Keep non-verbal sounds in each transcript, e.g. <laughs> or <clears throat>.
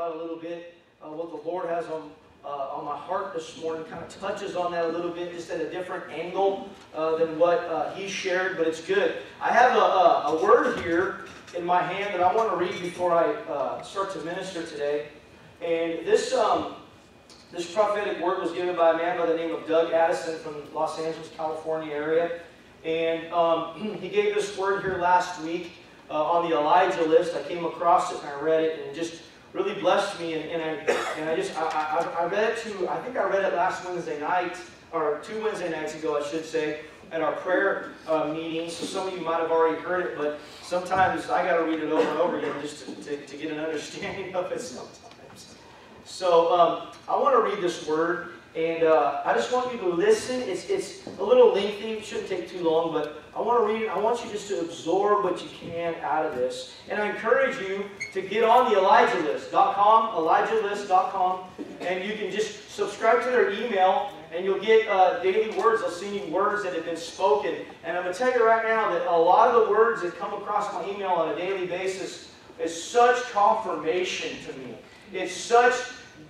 about a little bit uh, what the Lord has on uh, on my heart this morning. Kind of touches on that a little bit, just at a different angle uh, than what uh, he shared, but it's good. I have a, a, a, word here in my hand that I want to read before I uh, start to minister today. And this um, this prophetic word was given by a man by the name of Doug Addison from Los Angeles, California area. And um, <clears throat> he gave this word here last week uh, on the Elijah list. I came across it and I read it and just really blessed me. And, and, I, and I just, I, I, I read it to, I think I read it last Wednesday night, or two Wednesday nights ago, I should say, at our prayer uh, meeting. So some of you might have already heard it, but sometimes I got to read it over and over again just to, to, to get an <laughs> understanding of it sometimes. So um, I want to read this word. And uh, I just want you to listen. It's, it's a little lengthy. It shouldn't take too long, but I want to read it. I want you just to absorb what you can out of this. And I encourage you to get on the ElijahList.com, ElijahList.com, and you can just subscribe to their email, and you'll get uh, daily words. They'll send you words that have been spoken. And I'm going to tell you right now that a lot of the words that come across my email on a daily basis is such confirmation to me. It's such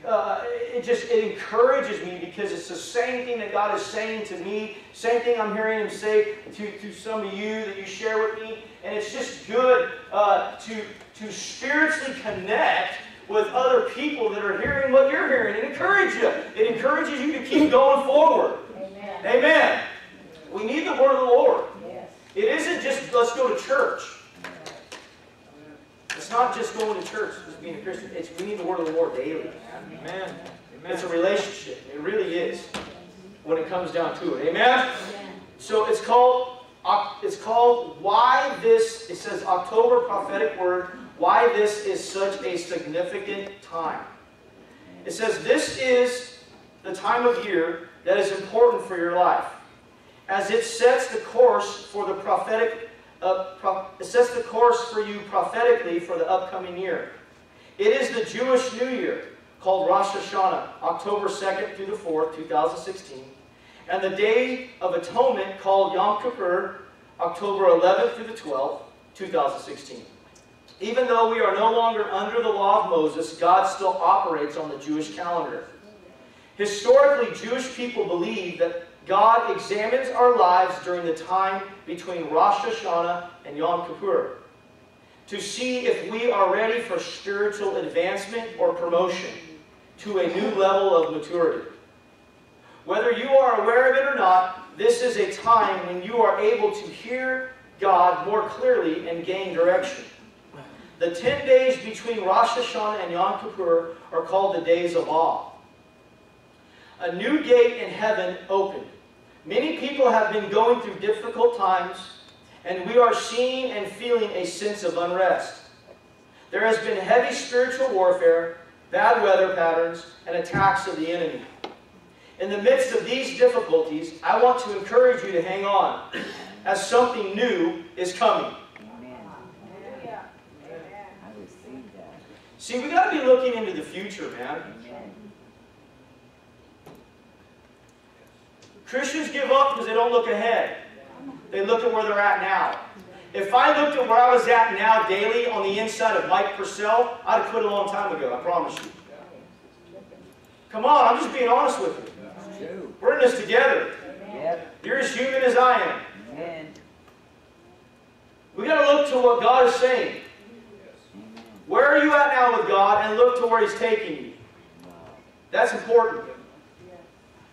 uh, it just it encourages me because it's the same thing that God is saying to me, same thing I'm hearing Him say to, to some of you that you share with me, and it's just good uh, to to spiritually connect with other people that are hearing what you're hearing. and encourage you. It encourages you to keep going forward. Amen. Amen. We need the word of the Lord. Yes. It isn't just let's go to church. It's not just going to church, being a Christian. It's we need the word of the Lord daily. Amen. Amen. It's a relationship. It really is when it comes down to it. Amen? Amen. So it's called it's called why this it says October prophetic word why this is such a significant time. It says this is the time of year that is important for your life as it sets the course for the prophetic uh, pro it sets the course for you prophetically for the upcoming year. It is the Jewish New Year called Rosh Hashanah, October 2nd through the 4th, 2016. And the Day of Atonement called Yom Kippur, October 11th through the 12th, 2016. Even though we are no longer under the law of Moses, God still operates on the Jewish calendar. Historically, Jewish people believe that God examines our lives during the time between Rosh Hashanah and Yom Kippur to see if we are ready for spiritual advancement or promotion to a new level of maturity. Whether you are aware of it or not, this is a time when you are able to hear God more clearly and gain direction. The 10 days between Rosh Hashanah and Yom Kippur are called the days of awe. A new gate in heaven opened. Many people have been going through difficult times, and we are seeing and feeling a sense of unrest. There has been heavy spiritual warfare, bad weather patterns, and attacks of the enemy. In the midst of these difficulties, I want to encourage you to hang on, as something new is coming. See, we got to be looking into the future, man. Christians give up because they don't look ahead. They look at where they're at now. If I looked at where I was at now daily on the inside of Mike Pursell, I'd have quit a long time ago, I promise you. Come on, I'm just being honest with you. We're in this together. You're as human as I am. We got to look to what God is saying. Where are you at now with God and look to where He's taking you. That's important.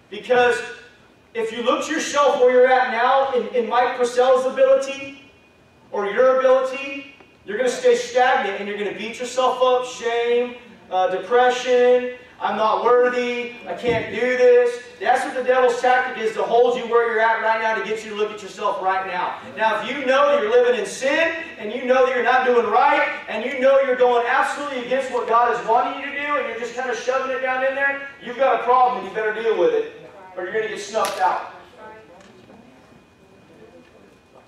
Because if you look to yourself where you're at now in, in Mike Pursell's ability or your ability, you're going to stay stagnant and you're going to beat yourself up, shame, uh, depression, I'm not worthy, I can't do this. That's what the devil's tactic is to hold you where you're at right now to get you to look at yourself right now. Now, if you know that you're living in sin and you know that you're not doing right and you know you're going absolutely against what God is wanting you to do and you're just kind of shoving it down in there, you've got a problem and you better deal with it or you're going to get snuffed out.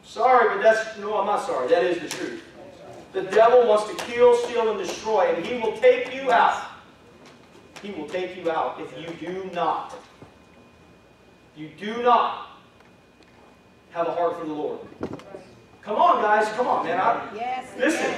Sorry, but that's, no, I'm not sorry. That is the truth. The devil wants to kill, steal, and destroy, and he will take you out. He will take you out if you do not. You do not have a heart for the Lord. Come on, guys. Come on, man. I, yes, listen.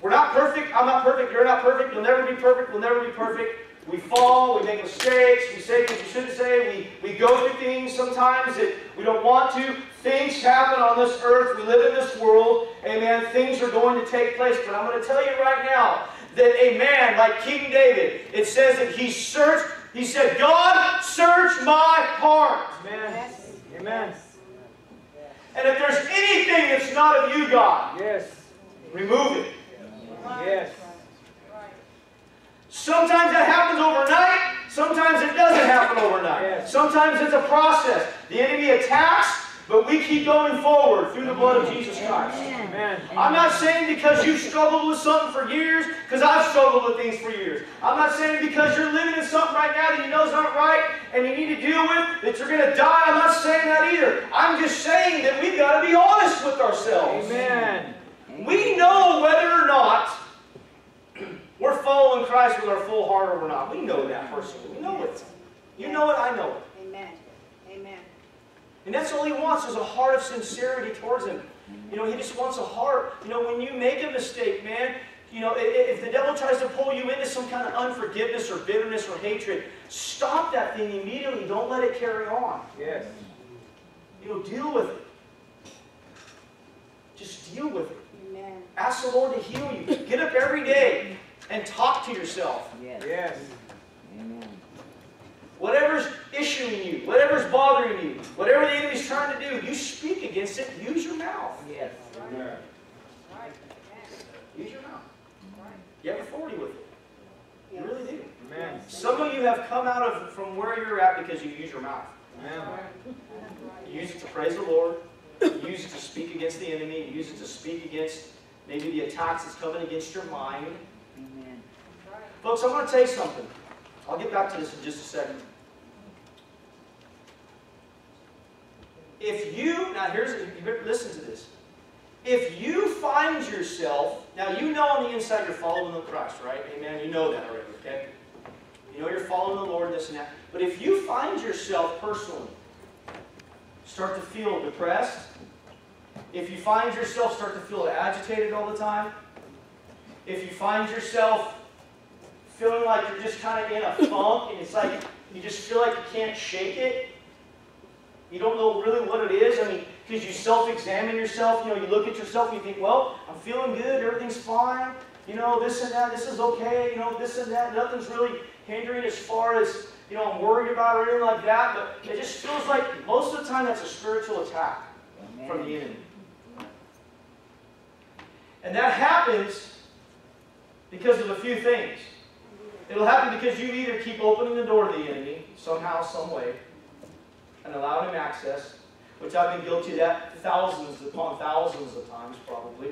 We're not perfect. I'm not perfect. You're not perfect. You'll never be perfect. We'll never be perfect. We fall. We make mistakes. We say things we shouldn't say. We, we go through things sometimes that we don't want to. Things happen on this earth. We live in this world. Amen. Things are going to take place. But I'm going to tell you right now that a man like King David, it says that he searched, he said, God, search my heart. Amen. Yes. Amen. And if there's anything that's not of you, God, yes. remove it. Yes. Sometimes that happens overnight. Sometimes it doesn't happen overnight. Yes. Sometimes it's a process. The enemy attacks, but we keep going forward through the blood of Jesus Christ. Amen. I'm not saying because you've struggled with something for years, because I've struggled with things for years. I'm not saying because you're living in something right now that you know is not right and you need to deal with that you're going to die. I'm not saying that either. I'm just saying that we've got to be honest with ourselves. Amen. We know whether or not we're following Christ with our full heart or we're not. We know that personally. We know it. You know it, I know it. Amen. Amen. And that's all he wants is a heart of sincerity towards him. You know, he just wants a heart. You know, when you make a mistake, man, you know, if the devil tries to pull you into some kind of unforgiveness or bitterness or hatred, stop that thing immediately. Don't let it carry on. Yes. You know, deal with it. Just deal with it. Amen. Ask the Lord to heal you. Get up every day and talk to yourself. Yes. yes. Amen. Whatever's issuing you, whatever's bothering you, whatever the enemy's trying to do, you speak against it. Use your mouth. Yes. Amen. Use your mouth. You have authority with it. You really do. Amen. Some of you have come out of from where you're at because you use your mouth. Amen. You use it to praise the Lord. You use it to speak against the enemy. You use it to speak against maybe the attacks that's coming against your mind. Folks, I want to tell you something. I'll get back to this in just a second. If you, now here's, listen to this. If you find yourself, now you know on the inside you're following the Christ, right? Amen. You know that already, okay? You know you're following the Lord, this and that. But if you find yourself personally start to feel depressed, if you find yourself start to feel agitated all the time, if you find yourself feeling like you're just kind of in a funk and it's like you just feel like you can't shake it, you don't know really what it is. I mean, because you self-examine yourself, you know, you look at yourself and you think, well, I'm feeling good, everything's fine, you know, this and that, this is okay, you know, this and that, nothing's really hindering as far as, you know, I'm worried about or anything like that, but it just feels like most of the time that's a spiritual attack Amen. from the enemy. And that happens because of a few things. It'll happen because you either keep opening the door to the enemy somehow, some way, and allowing him access, which I've been guilty of that thousands upon thousands of times probably.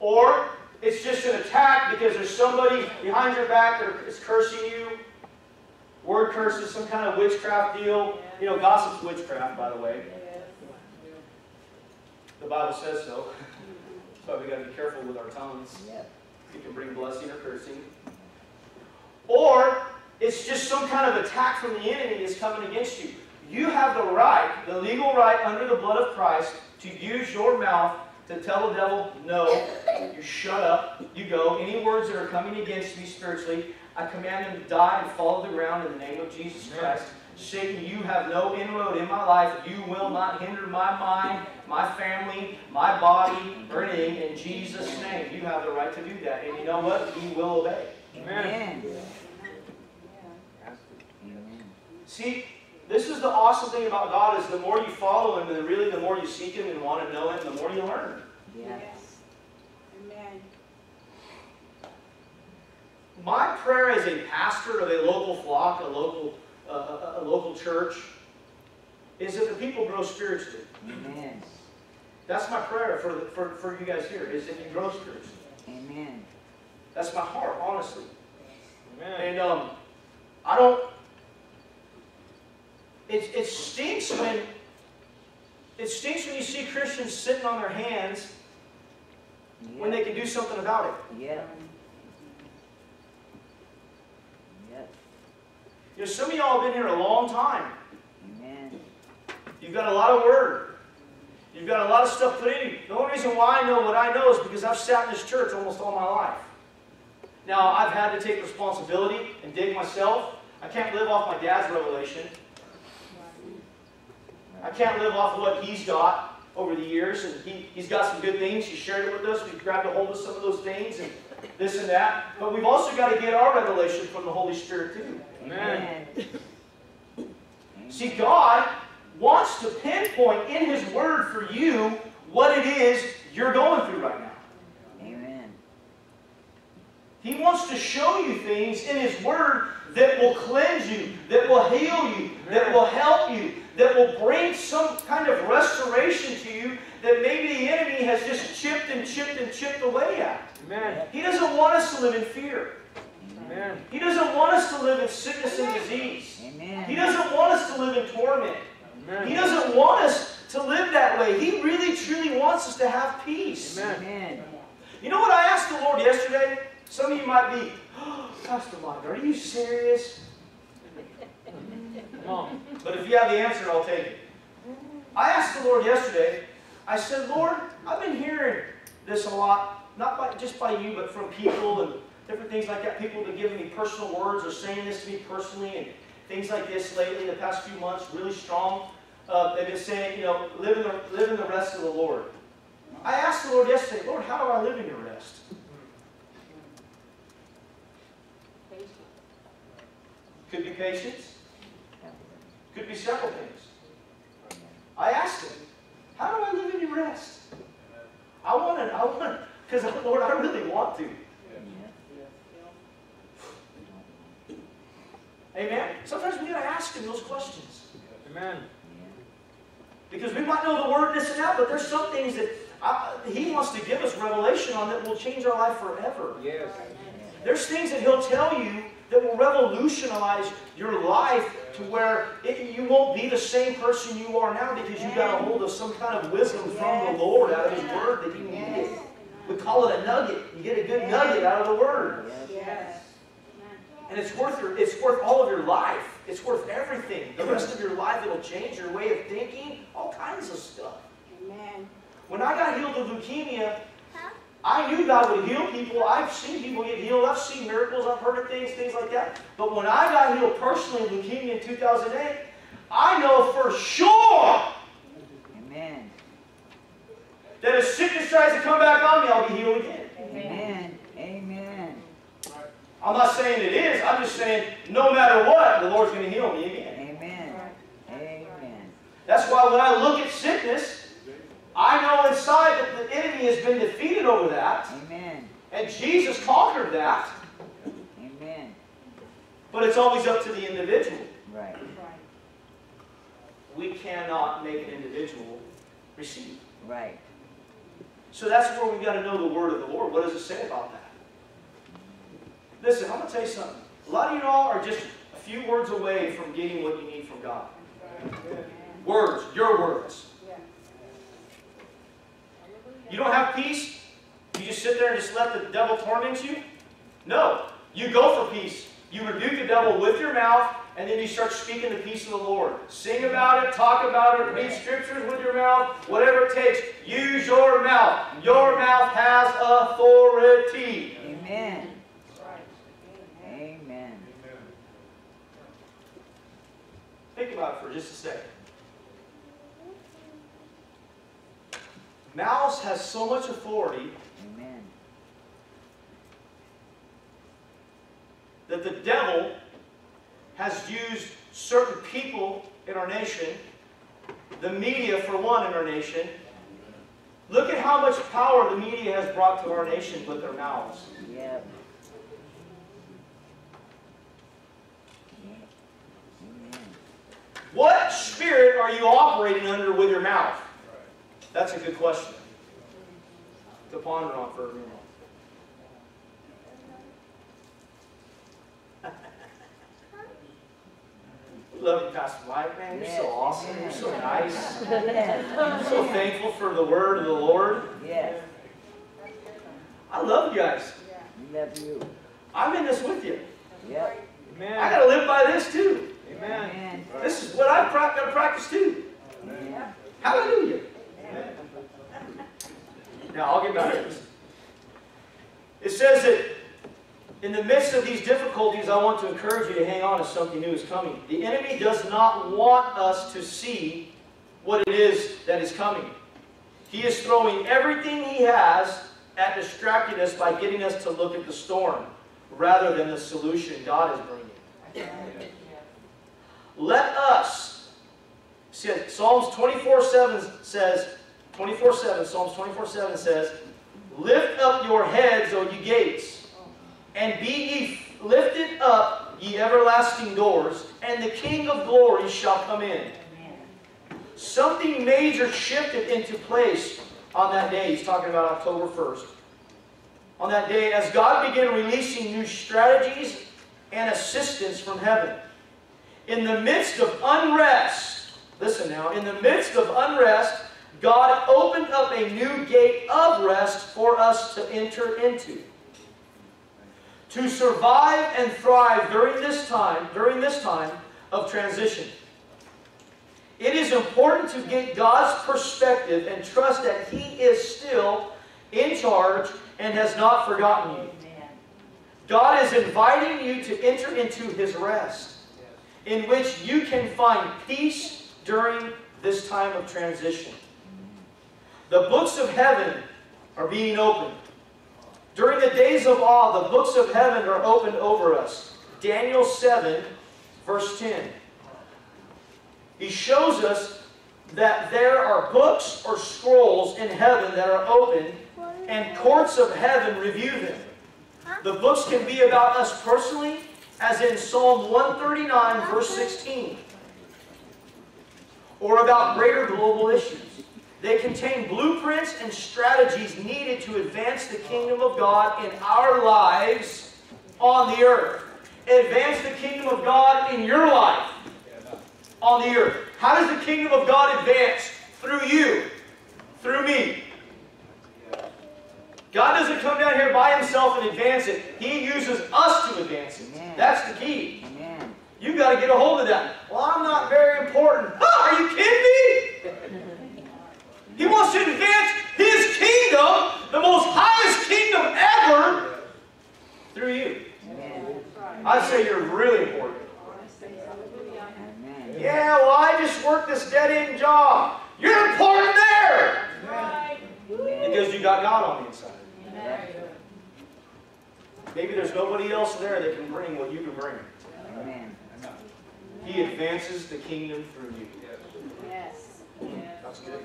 Or it's just an attack because there's somebody behind your back that is cursing you. Word curses, some kind of witchcraft deal. You know, gossip's witchcraft, by the way. The Bible says so. <laughs> That's why we got to be careful with our tongues. It can bring blessing or cursing. Or it's just some kind of attack from the enemy that's coming against you. You have the right, the legal right under the blood of Christ, to use your mouth to tell the devil, no, you shut up, you go. Any words that are coming against me spiritually, I command them to die and fall to the ground in the name of Jesus Christ. Satan, you have no inroad in my life. You will not hinder my mind, my family, my body, or anything. In Jesus' name, you have the right to do that. And you know what? He will obey. Amen. Amen. See, this is the awesome thing about God is the more you follow Him, and really the more you seek Him and want to know Him, the more you learn. Yes. Amen. My prayer as a pastor of a local flock, a local, uh, a, a local church, is that the people grow spiritually. Amen. That's my prayer for, the, for, for you guys here, is that you grow spiritually. Amen. That's my heart, honestly. Amen. And um, I don't. It, it stinks when it stinks when you see Christians sitting on their hands when they can do something about it. Yeah. Yeah. You know, some of y'all have been here a long time. Amen. You've got a lot of word. You've got a lot of stuff put in you. The only reason why I know what I know is because I've sat in this church almost all my life. Now, I've had to take responsibility and dig myself. I can't live off my dad's revelation. I can't live off of what he's got over the years. And he, he's got some good things. He shared it with us. We grabbed a hold of some of those things and this and that. But we've also got to get our revelation from the Holy Spirit, too. Amen. <laughs> See, God wants to pinpoint in His Word for you what it is you're going through right now. Amen. He wants to show you things in His Word that will cleanse you, that will heal you, that will help you, that will bring some kind of restoration to you that maybe the enemy has just chipped and chipped and chipped away at. Amen. He doesn't want us to live in fear. Amen. He doesn't want us to live in sickness and disease. Amen. He doesn't want us to live in torment. Amen. He doesn't want us to live that way. He really, truly wants us to have peace. Amen. Amen. You know what I asked the Lord yesterday? Some of you might be, oh, <gasps> Pastor Mike, are you serious? Come on. But if you have the answer, I'll take it. I asked the Lord yesterday, I said, Lord, I've been hearing this a lot, not by, just by you, but from people and different things like that. People have been giving me personal words or saying this to me personally and things like this lately, in the past few months, really strong. Uh, they've been saying, you know, live in, the, live in the rest of the Lord. I asked the Lord yesterday, Lord, how do I live in your rest? Could be patience. Could be several things. I asked him, how do I live in your rest? I want to, I want to, because <laughs> Lord, I really want to. Amen? Sometimes we got to ask him those questions. Amen. Because we might know the word this and that, but there's some things that I, he wants to give us revelation on that will change our life forever. Yes. There's things that he'll tell you that will revolutionize your life to where it, you won't be the same person you are now because you got a hold of some kind of wisdom from the Lord out of His Word that you needed. We call it a nugget. You get a good nugget out of the Word. Yes. And it's worth your, it's worth all of your life. It's worth everything. The rest of your life, it'll change your way of thinking, all kinds of stuff. Amen. When I got healed of leukemia, I knew God would heal people. I've seen people get healed. I've seen miracles. I've heard of things, things like that. But when I got healed personally of leukemia in 2008, I know for sure Amen. that if sickness tries to come back on me, I'll be healed again. Amen. Amen. I'm not saying it is. I'm just saying no matter what, the Lord's going to heal me again. Amen. Amen. That's why when I look at sickness, I know inside that the enemy has been defeated over that, Amen. and Jesus conquered that. Amen. But it's always up to the individual. Right. We cannot make an individual receive. Right. So that's where we've got to know the word of the Lord. What does it say about that? Listen, I'm going to tell you something. A lot of you all are just a few words away from getting what you need from God. Words, your words. You don't have peace? You just sit there and just let the devil torment you? No. You go for peace. You rebuke the devil with your mouth, and then you start speaking the peace of the Lord. Sing about it, talk about it, read scriptures with your mouth, whatever it takes. Use your mouth. Your mouth has authority. Amen. Think about it for just a second. Mouths has so much authority Amen. that the devil has used certain people in our nation, the media for one in our nation. Look at how much power the media has brought to our nation with their mouths. Yep. Amen. What spirit are you operating under with your mouth? That's a good question to ponder on for a minute. We love you, Pastor Mike, man. You're so awesome. You're so nice. I'm so thankful for the word of the Lord. Yes. I love you guys. Love you. I'm in this with you. Yep. I got to live by this too. Amen. Amen. This is what I've got to practice too. Amen. Hallelujah. Now, I'll get back to this. It says that in the midst of these difficulties, I want to encourage you to hang on as something new is coming. The enemy does not want us to see what it is that is coming. He is throwing everything he has at distracting us by getting us to look at the storm rather than the solution God is bringing. Let us, see, Psalms 24 7 says, 24 7, Psalms 24 7 says, Lift up your heads, O ye gates, and be ye lifted up, ye everlasting doors, and the King of glory shall come in. Something major shifted into place on that day. He's talking about October 1st. On that day, as God began releasing new strategies and assistance from heaven. In the midst of unrest, listen now, in the midst of unrest, God opened up a new gate of rest for us to enter into. To survive and thrive during this time, during this time of transition. It is important to get God's perspective and trust that He is still in charge and has not forgotten you. God is inviting you to enter into His rest, in which you can find peace during this time of transition. The books of heaven are being opened. During the days of awe, the books of heaven are opened over us. Daniel 7, verse 10. He shows us that there are books or scrolls in heaven that are opened, and courts of heaven review them. The books can be about us personally, as in Psalm 139, verse 16, or about greater global issues. They contain blueprints and strategies needed to advance the kingdom of God in our lives on the earth. Advance the kingdom of God in your life on the earth. How does the kingdom of God advance? Through you, through me. God doesn't come down here by himself and advance it. He uses us to advance it. Amen. That's the key. Amen. You got to get a hold of that. Well, I'm not very important. Ah, <laughs> are you kidding me? He wants to advance His kingdom, the most highest kingdom ever, through you. Amen. I say you're really important. Amen. Yeah, well, I just work this dead-end job. You're important there because you got God on the inside. Maybe there's nobody else there that can bring what you can bring. Amen. He advances the kingdom through you. Yes. That's good.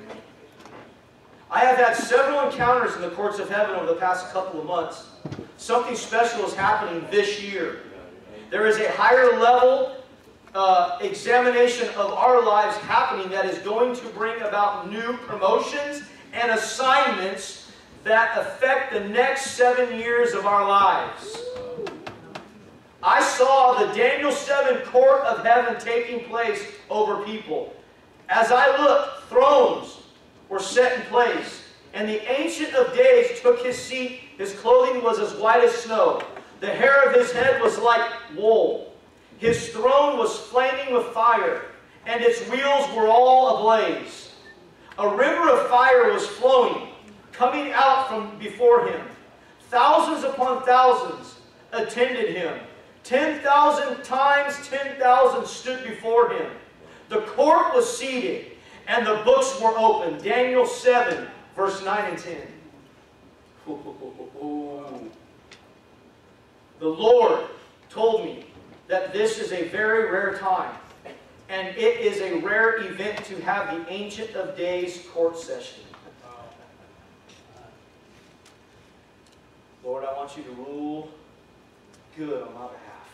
I have had several encounters in the courts of heaven over the past couple of months. Something special is happening this year. There is a higher level uh, examination of our lives happening that is going to bring about new promotions and assignments that affect the next seven years of our lives. I saw the Daniel 7 court of heaven taking place over people. As I looked, thrones were set in place, and the Ancient of Days took his seat. His clothing was as white as snow. The hair of his head was like wool. His throne was flaming with fire, and its wheels were all ablaze. A river of fire was flowing, coming out from before him. Thousands upon thousands attended him. 10,000 times 10,000 stood before him. The court was seated, and the books were opened. Daniel 7, verse 9 and 10. <laughs> The Lord told me that this is a very rare time, and it is a rare event to have the Ancient of Days court session. Lord, I want you to rule good on my behalf.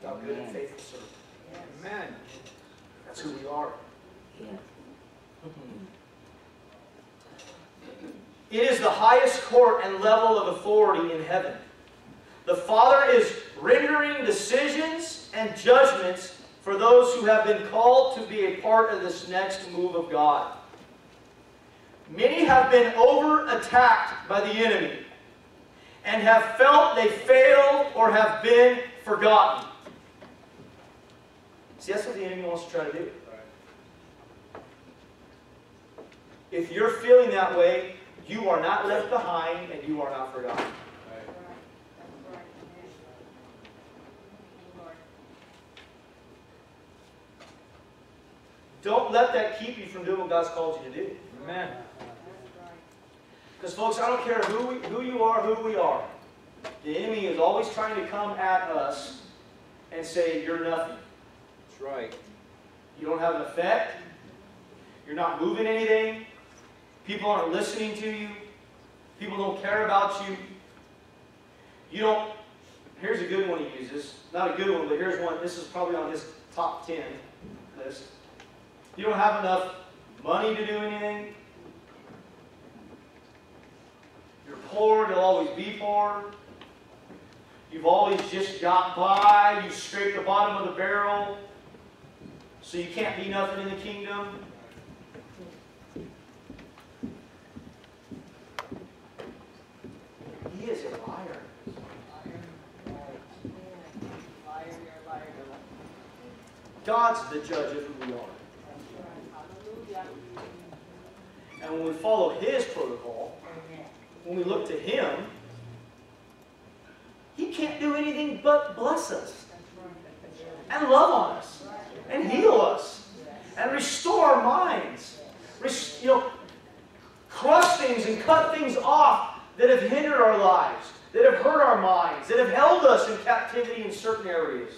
Thou good and faithful servant. Amen. That's who we are. It is the highest court and level of authority in heaven. The Father is rendering decisions and judgments for those who have been called to be a part of this next move of God. Many have been over attacked by the enemy and have felt they failed or have been forgotten. See, that's what the enemy wants to try to do. If you're feeling that way, you are not left behind and you are not forgotten. Don't let that keep you from doing what God's called you to do. Amen. Because, folks, I don't care who, we, who you are, who we are. The enemy is always trying to come at us and say, You're nothing. That's right. You don't have an effect. You're not moving anything. People aren't listening to you. People don't care about you. You don't. Here's a good one he uses. Not a good one, but here's one. This is probably on his top 10 list. You don't have enough money to do anything. You're poor, you'll always be poor. You've always just got by. You've scraped the bottom of the barrel. So you can't be nothing in the kingdom. He is a liar. God's the judge of who we are. And when we follow His protocol, when we look to Him, He can't do anything but bless us and love on us and heal us and restore our minds. Res- you know, crush things and cut things off that have hindered our lives, that have hurt our minds, that have held us in captivity in certain areas.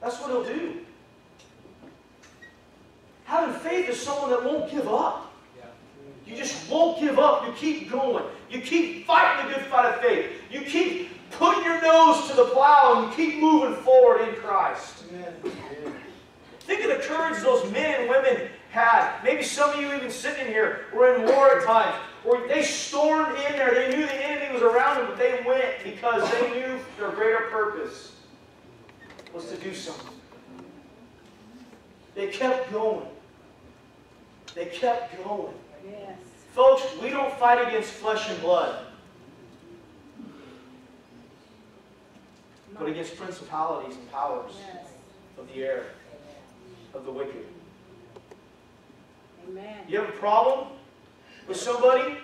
That's what he'll do. Having faith is someone that won't give up. You just won't give up. You keep going. You keep fighting the good fight of faith. You keep putting your nose to the plow and you keep moving forward in Christ. Think of the courage those men and women had. Maybe some of you even sitting here were in war at times. Where they stormed in there. They knew the enemy was around them, but they went because they knew their greater purpose was to do something. They kept going. They kept going. Yes. Folks, we don't fight against flesh and blood, but against principalities and powers Yes. of the air, of the wicked. Amen. You have a problem with somebody?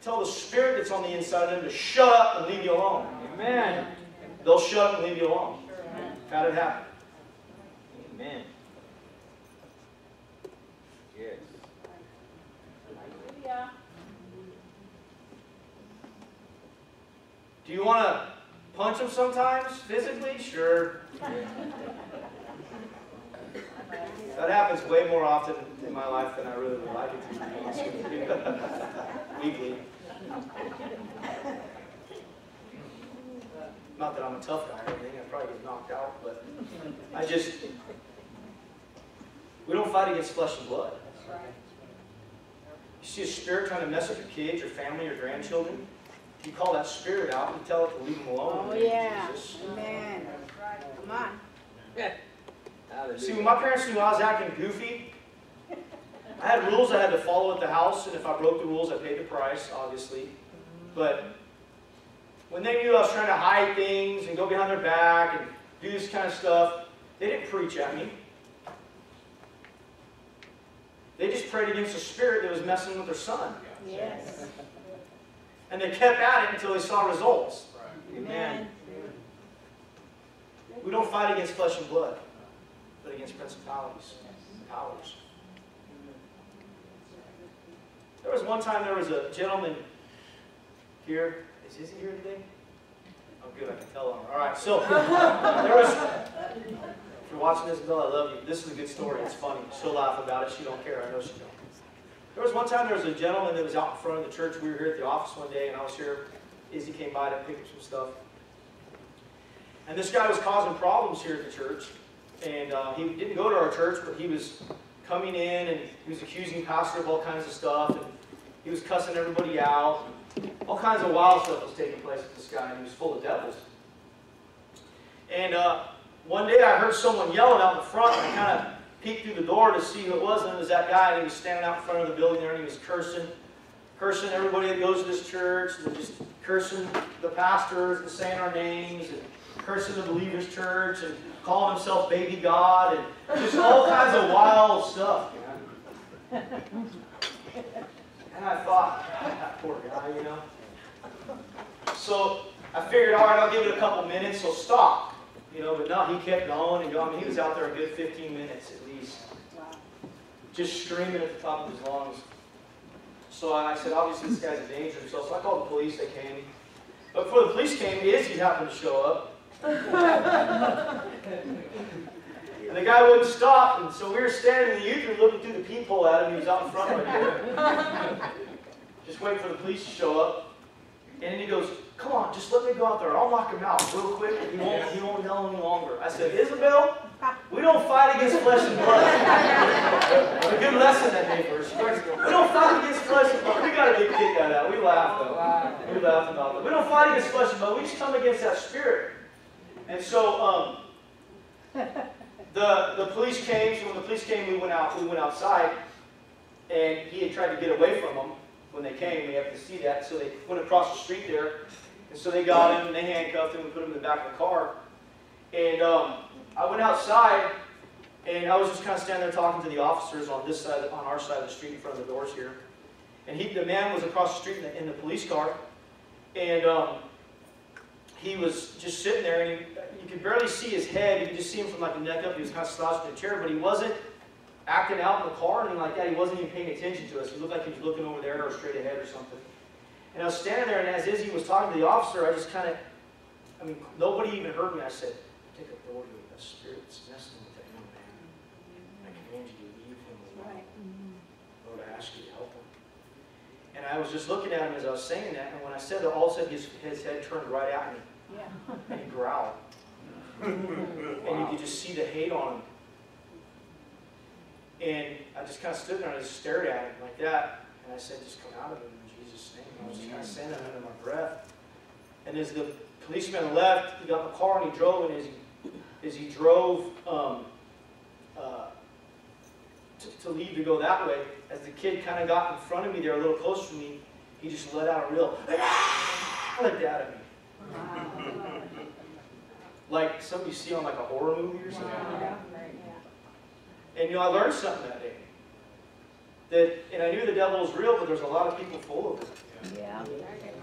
Tell the spirit that's on the inside of them to shut up and leave you alone. Amen. They'll shut up and leave you alone. Had it happen. Amen. Yes. Hallelujah. Do you want to punch them sometimes, physically? Sure. That happens way more often in my life than I really would like it to, be honest with you. Weekly. Not that I'm a tough guy or anything, I'd probably get knocked out, but I just, we don't fight against flesh and blood. You see a spirit trying to mess up your kids, your family, your grandchildren, you call that spirit out, and tell it to leave them alone. Oh, the name of yeah. Jesus. Amen. Come on. Hallelujah. See, when my parents knew I was acting goofy, I had rules I had to follow at the house, and if I broke the rules, I paid the price, obviously. But when they knew I was trying to hide things and go behind their back and do this kind of stuff, they didn't preach at me. They just prayed against a spirit that was messing with their son. Yes. And they kept at it until they saw results. Amen. We don't fight against flesh and blood, but against principalities and powers. There was one time there was a gentleman here. Is is he here today? Oh, good. I can tell him. All right. So there was. If you're watching this, Bill, I love you. This is a good story. It's funny. She'll laugh about it. She don't care. I know she don't. There was one time there was a gentleman that was out in front of the church. We were here at the office one day, and I was here. Izzy came by to pick up some stuff. And this guy was causing problems here at the church. And uh, he didn't go to our church, but he was coming in and he was accusing pastor of all kinds of stuff. And he was cussing everybody out. All kinds of wild stuff was taking place with this guy, and he was full of devils. And uh, one day I heard someone yelling out in front, and I kind of peeked through the door to see who it was, and it was that guy, and he was standing out in front of the building there, and he was cursing, cursing everybody that goes to this church, and just cursing the pastors and saying our names. And cursing the believers church and calling himself baby God and just all kinds of wild stuff. And I thought, that poor guy, you know. So I figured, all right, I'll give it a couple minutes, so stop. You know, but no, he kept going and going. I mean, he was out there a good 15 minutes just screaming at the top of his lungs. So I said, obviously this guy's a danger himself. So I called the police, they came. But before the police came, Izzy happened to show up. and the guy wouldn't stop, and so we were standing in the youth room looking through the peephole at him. He was out in front right there. Just waiting for the police to show up. And then he goes, come on, just let me go out there. I'll knock him out real quick. He won't, he won't yell any longer. I said, Isabel, <laughs> we don't fight against flesh and blood. A good lesson that day for us. We don't fight against flesh and blood. We got a big kick out of that. We laughed though. We laughed about that. We don't fight against flesh and blood. We just come against that spirit. And so, um, the the police came. So when the police came, we went out. We went outside, and he had tried to get away from them when they came. We have to see that. So they went across the street there, and so they got him and they handcuffed him and put him in the back of the car. And um, I went outside, and I was just kind of standing there talking to the officers on this side, on our side of the street, in front of the doors here. And he, the man was across the street in the, in the police car, and um, he was just sitting there, and he, you could barely see his head. You could just see him from like the neck up. He was kind of slouched in a chair, but he wasn't acting out in the car or anything like that. He wasn't even paying attention to us. He looked like he was looking over there or straight ahead or something. And I was standing there, and as Izzy was talking to the officer, I just kind of, I mean, nobody even heard me. I said, take a authority over that spirit that's nesting with that young man. I command you to leave him alone. Mm-hmm. Lord, I ask you to help him. And I was just looking at him as I was saying that, and when I said that, all of a sudden his, his head turned right at me, and he growled. and you could just see the hate on him. And I just kind of stood there and I just stared at him like that. And I said, just come out of him in Jesus' name. And I was just kind of saying that under my breath. And as the policeman left, he got in the car and he drove. And as he, as he drove um, uh, to, to leave to go that way, as the kid kind of got in front of me there, a little closer to me, he just let out a real <laughs> like that at me. Like something you see on like a horror movie or something. And you know, I learned something that day. That, and I knew the devil was real, but there's a lot of people full of it. Yeah. Amen.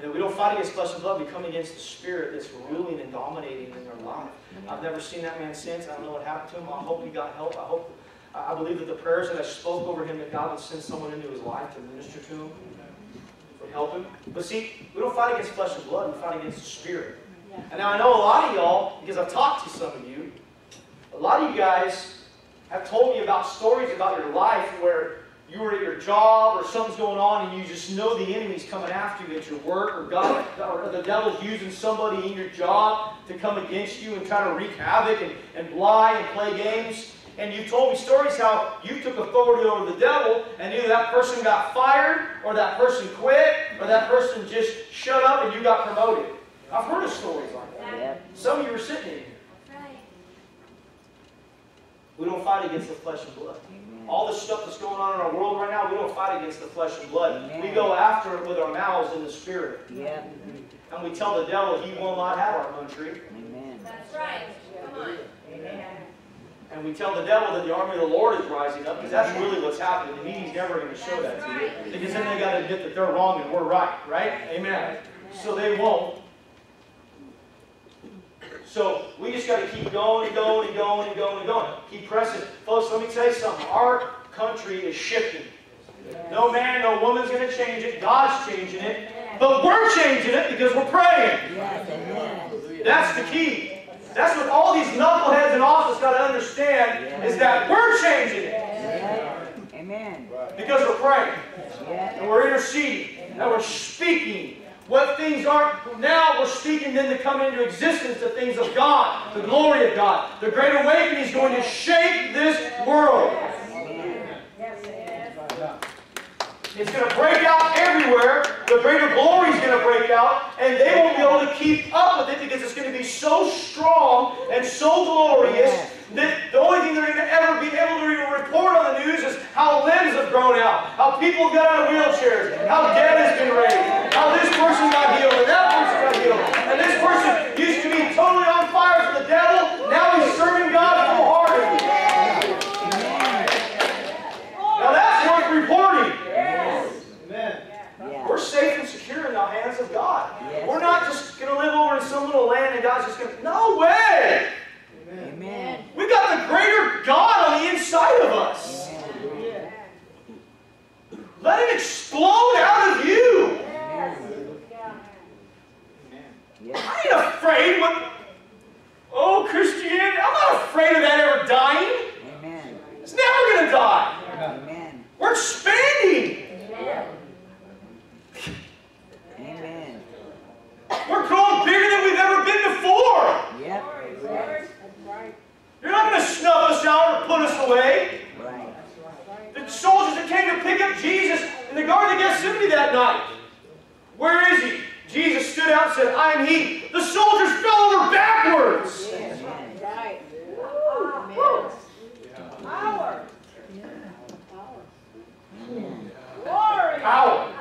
And that we don't fight against flesh and blood, we come against the spirit that's ruling and dominating in their life. I've never seen that man since. I don't know what happened to him. I hope he got help. I hope, I believe that the prayers that I spoke over him, that God would send someone into his life to minister to him, would help him. But see, we don't fight against flesh and blood, we fight against the spirit. And now I know a lot of y'all, because I've talked to some of you, a lot of you guys have told me about stories about your life where you were at your job or something's going on and you just know the enemy's coming after you at your work or God or the devil's using somebody in your job to come against you and try to wreak havoc and, and lie and play games. And you told me stories how you took authority over the devil and either that person got fired or that person quit or that person just shut up and you got promoted. I've heard of stories like that. Yep. Some of you are sitting in here. We don't fight against the flesh and blood. Amen. All the stuff that's going on in our world right now, we don't fight against the flesh and blood. We go after it with our mouths in the spirit. Yep. And we tell the devil he will not have our country. Amen. That's right. Come on. And we tell the devil that the army of the Lord is rising up, because that's really what's happening. The meeting's never going to show that to you. Because then they got to admit that they're wrong and we're right, right? Amen. So they won't. So we just got to keep going and going and going and going and going. Keep pressing. Folks, let me tell you something. Our country is shifting. No man, no woman's going to change it. God's changing it. But we're changing it because we're praying. That's the key. That's what all these knuckleheads in office got to understand is that we're changing it Amen. because we're praying and we're interceding and we're speaking. What things aren't now, we're speaking then to come into existence the things of God, the glory of God. The Great Awakening is going to shake this world. It's going to break out everywhere. The greater glory is going to break out, and they won't be able to keep up with it because it's going to be so strong and so glorious the, only thing they're going to ever be able to report on the news is how limbs have grown out, how people got out of wheelchairs, how debt has been raised, how this person got healed and that person got healed, and this person used to be totally on fire for the devil, now he's serving God wholeheartedly. Now that's worth reporting. We're safe and secure in the hands of God. We're not just going to live over in some little land and God's just going to, no way! Inside of us. Let Him explode out of you. Amen. Amen. Yes. I ain't afraid what. Oh, Christianity, I'm not afraid of that ever dying. Amen. It's never going to die. Amen. We're expanding. Amen. We're growing bigger than we've ever been before. Yep. You're not going to snuff us or put us away. Right. The soldiers that came to pick up Jesus in the Garden of Gethsemane that night. Where is he? Jesus stood out and said, I am he. The soldiers fell over backwards. Amen. Right. Amen. Power. Amen. Glory. Power.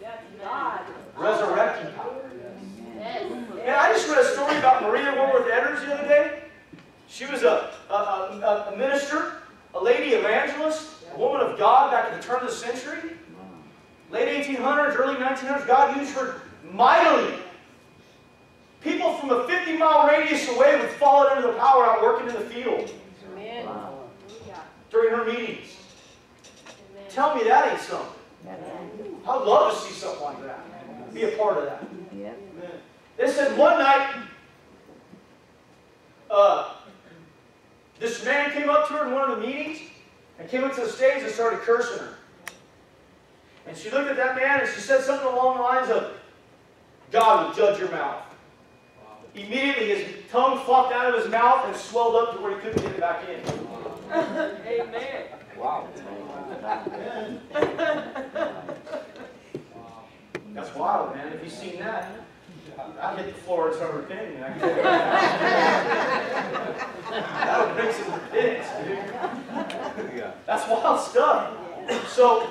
That's God. Resurrecting power. Amen. And I just read a story about Maria Woodworth Etters the other day. She was a, a, a, a minister, a lady evangelist, a woman of God back at the turn of the century. Late 1800s, early 1900s, God used her mightily. People from a 50 mile radius away would fall under the power out working in the field Amen. Wow. during her meetings. Tell me that ain't something. I'd love to see something like that. Be a part of that. Yep. They said one night, uh, this man came up to her in one of the meetings and came up to the stage and started cursing her. And she looked at that man and she said something along the lines of, God will judge your mouth. Immediately his tongue flopped out of his mouth and swelled up to where he couldn't get it back in. Amen. Wow. <laughs> That's wild, man. Have you seen that? I'd hit the floor and start repenting. I can that would bring some repentance, dude. Yeah. That's wild stuff. So,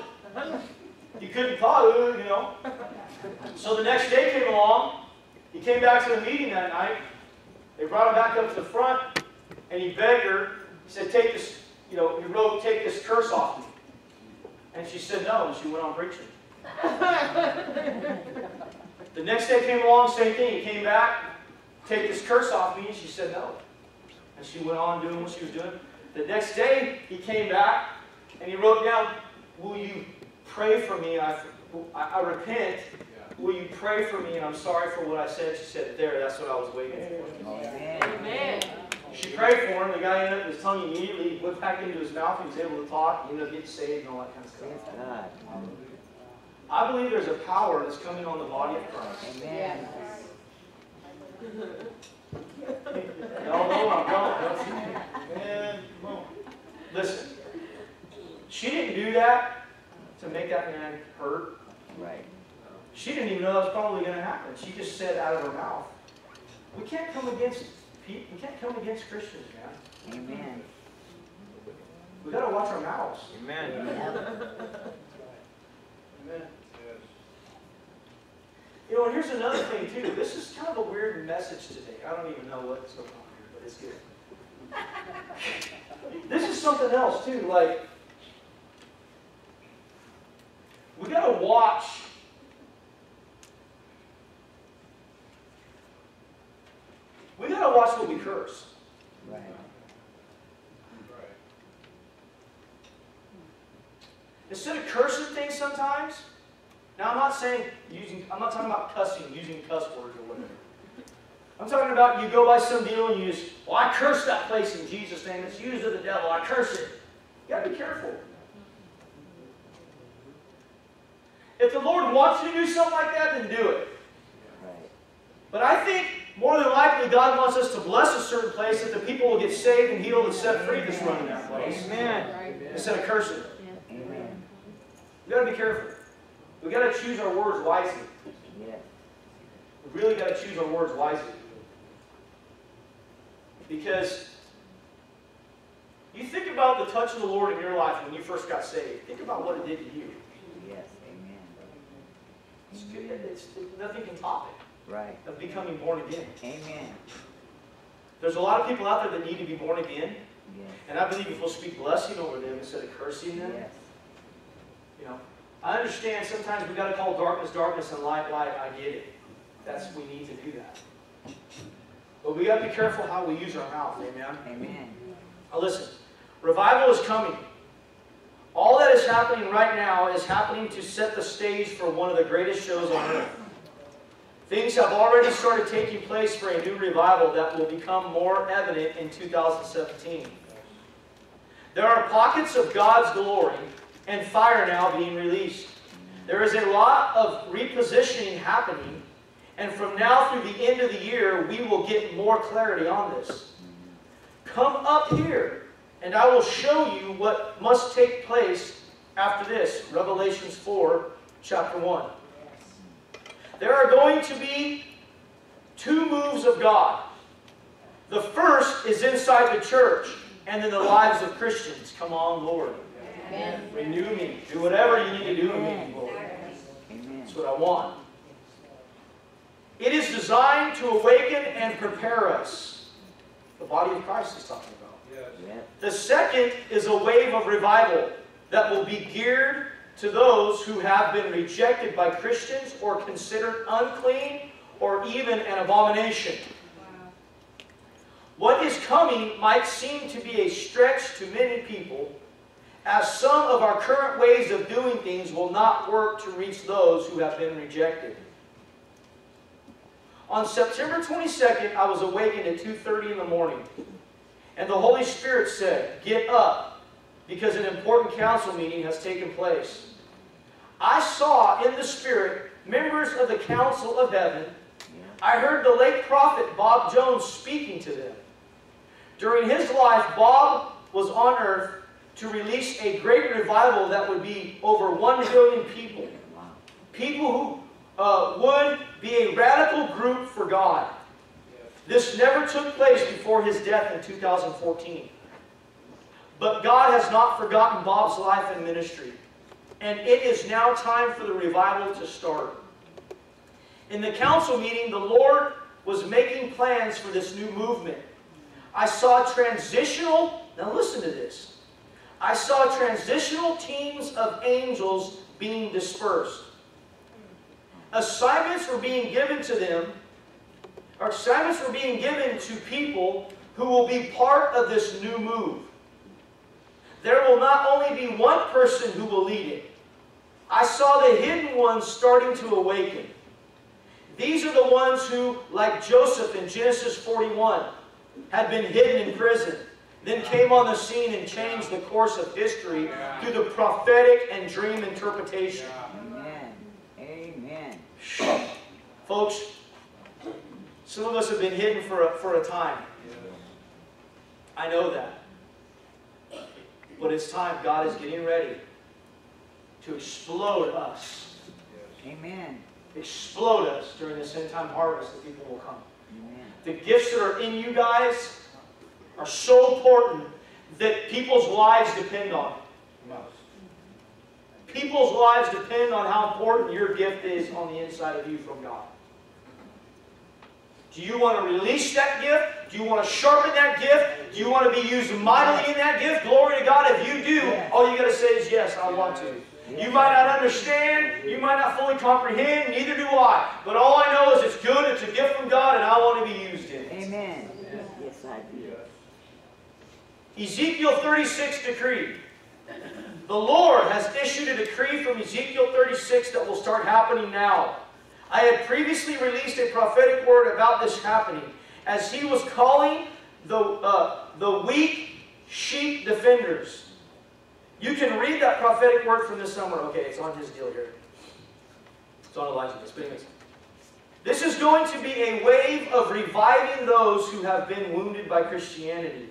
you couldn't call it, you know. So the next day came along. He came back to the meeting that night. They brought him back up to the front, and he begged her. He said, take this, you know, he wrote, take this curse off me. And she said no, and she went on preaching. <laughs> The next day came along, same thing. He came back, take this curse off me, and she said no. And she went on doing what she was doing. The next day, he came back, and he wrote down, will you pray for me? I, I, I repent. Will you pray for me? And I'm sorry for what I said. She said, there, that's what I was waiting for. Amen. Amen. She prayed for him. The guy ended up, his tongue immediately went back into his mouth. He was able to talk. He ended up getting saved and all that kind of Praise stuff. God. I believe there's a power that's coming on the body of Christ. Amen. Y'all know I'm going. Man, come on. Listen, she didn't do that to make that man hurt. Right. She didn't even know that was probably going to happen. She just said out of her mouth. We can't come against people. We can't come against Christians, man. Amen. We got to watch our mouths. Amen. Amen. You know, and here's another thing too. This is kind of a weird message today. I don't even know what's going on here, but it's good. This is something else too. Like, we got to watch. We got to watch what we curse. Right. Instead of cursing things sometimes, now I'm not saying using, I'm not talking about cussing, using cuss words or whatever. I'm talking about you go by some deal and you just, well, I curse that place in Jesus' name. It's used of the devil. I curse it. You gotta be careful. If the Lord wants you to do something like that, then do it. But I think more than likely God wants us to bless a certain place that the people will get saved and healed and set free that's running that place. Amen. Instead of cursing. Amen. We gotta be careful. We gotta choose our words wisely. Yes. We really got to choose our words wisely. Because you think about the touch of the Lord in your life when you first got saved. Think about what it did to you. Yes. Amen. It's, good. it's, nothing can top it. Right. of becoming born again. Amen. There's a lot of people out there that need to be born again. Yes. And I believe if we'll speak blessing over them instead of cursing them, Yes. you know. I understand sometimes we've got to call darkness darkness and light light. I get it. That's we need to do that. But we got to be careful how we use our mouth. Amen. Amen. Now listen, revival is coming. All that is happening right now is happening to set the stage for one of the greatest shows on earth. Things have already started taking place for a new revival that will become more evident in 2017. There are pockets of God's glory and fire now being released. There is a lot of repositioning happening, and from now through the end of the year, we will get more clarity on this. Come up here, and I will show you what must take place after this. Revelations 4, chapter 1. There are going to be two moves of God. The first is inside the church and in the lives of Christians. Come on, Lord. Amen. Renew me. Do whatever you need to do in me, Lord. Amen. That's what I want. It is designed to awaken and prepare us. The body of Christ is talking about. Yep. The second is a wave of revival that will be geared to those who have been rejected by Christians or considered unclean or even an abomination. What is coming might seem to be a stretch to many people, as some of our current ways of doing things will not work to reach those who have been rejected. On September 22nd, I was awakened at 2.30 in the morning. And the Holy Spirit said, Get up, because an important council meeting has taken place. I saw in the Spirit members of the Council of Heaven. I heard the late prophet Bob Jones speaking to them. During his life, Bob was on earth to release a great revival that would be over 1 billion people. People who uh, would be a radical group for God. This never took place before his death in 2014. But God has not forgotten Bob's life and ministry. And it is now time for the revival to start. In the council meeting, the Lord was making plans for this new movement. I saw transitional, now listen to this. I saw transitional teams of angels being dispersed. Assignments were being given to them, or assignments were being given to people who will be part of this new move. There will not only be one person who will lead it. I saw the hidden ones starting to awaken. These are the ones who, like Joseph in Genesis 41, had been hidden in prison, then came on the scene and changed the course of history through the prophetic and dream interpretation. Amen. Amen. Folks, some of us have been hidden for a, for a time. I know that. But it's time. God is getting ready to explode us. Amen. Explode us during this end time harvest that people will come. Amen. The gifts that are in you guys are so important that people's lives depend on it. People's lives depend on how important your gift is on the inside of you from God. Do you want to release that gift? Do you want to sharpen that gift? Do you want to be used mightily in that gift? Glory to God. If you do, all you got to say is, Yes, I want to. You might not understand, you might not fully comprehend, neither do I. But all I know is it's good, it's a gift from God, and I want to be used in it. Amen. Yes, I do. Ezekiel 36 decree. The Lord has issued a decree from Ezekiel 36 that will start happening now. I had previously released a prophetic word about this happening as he was calling the, uh, the weak sheep defenders. You can read that prophetic word from this summer. Okay, it's on his deal here. It's on Elijah. But anyways, this is going to be a wave of reviving those who have been wounded by Christianity.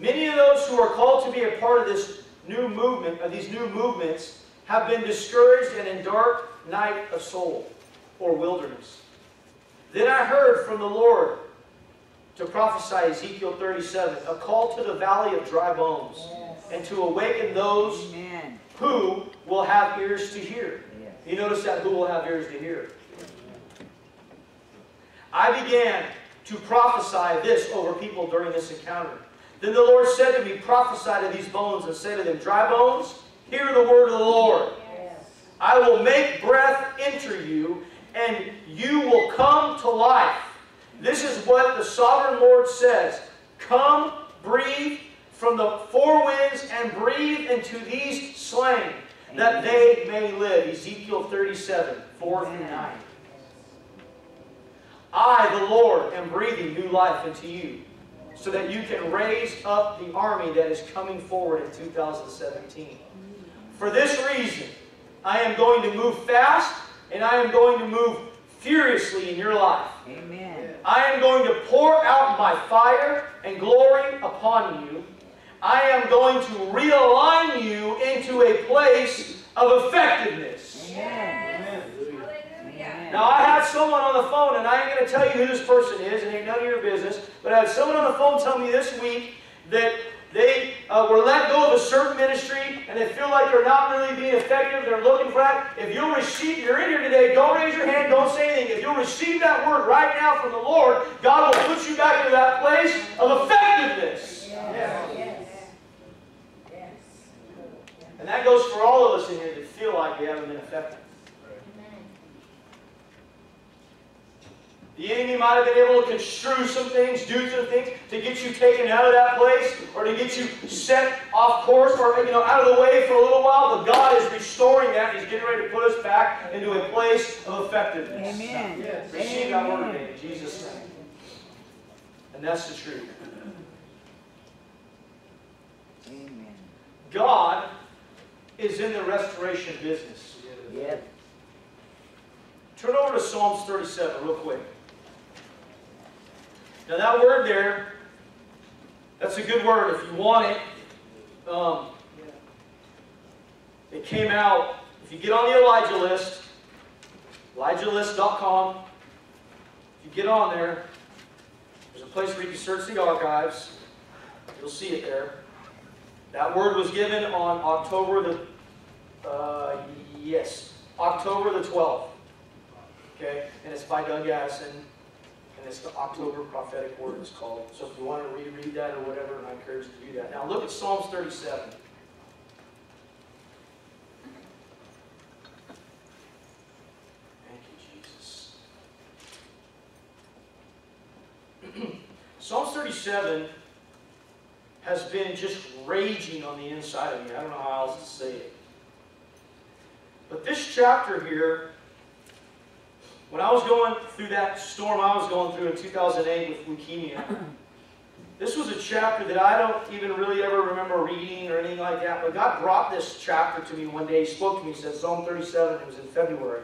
Many of those who are called to be a part of this new movement, of these new movements, have been discouraged and in dark night of soul or wilderness. Then I heard from the Lord to prophesy Ezekiel 37, a call to the valley of dry bones, and to awaken those Amen. who will have ears to hear. Yes. You notice that who will have ears to hear. I began to prophesy this over people during this encounter. Then the Lord said to me, Prophesy to these bones and say to them, Dry bones, hear the word of the Lord. I will make breath enter you, and you will come to life. This is what the sovereign Lord says. Come, breathe from the four winds and breathe into these slain, that they may live. Ezekiel 37, 4 through 9. I, the Lord, am breathing new life into you, so that you can raise up the army that is coming forward in 2017. For this reason, I am going to move fast, and I am going to move furiously in your life. Amen. I am going to pour out my fire and glory upon you. I am going to realign you into a place of effectiveness. Amen. Hallelujah. Now, I had someone on the phone, and I ain't going to tell you who this person is, and ain't none of your business, but I had someone on the phone tell me this week that they uh, were let go of a certain ministry, and they feel like they're not really being effective. They're looking for that. If you'll receive, you're in here today, don't raise your hand, don't say anything. If you'll receive that word right now from the Lord, God will put you back into that place of effectiveness. And that goes for all of us in here that feel like we haven't been effective. The enemy might have been able to construe some things, do some things to get you taken out of that place or to get you set off course or you know out of the way for a little while, but God is restoring that. He's getting ready to put us back into a place of effectiveness. Amen. Receive that word today in Jesus' name. And that's the truth. Amen. God is in the restoration business. Yep. Turn over to Psalms 37 real quick. Now that word there, that's a good word if you want it. Um, it came out, if you get on the Elijah list, ElijahList.com, if you get on there, there's a place where you can search the archives. You'll see it there. That word was given on October the, uh, yes, October the 12th. Okay, and it's by Doug Addison, and it's the October prophetic word it's called. So if you want to reread that or whatever, I encourage you to do that. Now look at Psalms 37. Thank you, Jesus. <clears throat> Psalms 37 has been just raging on the inside of me. I don't know how else to say it. But this chapter here when I was going through that storm I was going through in 2008 with leukemia, this was a chapter that I don't even really ever remember reading or anything like that. But God brought this chapter to me one day. He spoke to me. He said, Psalm 37. It was in February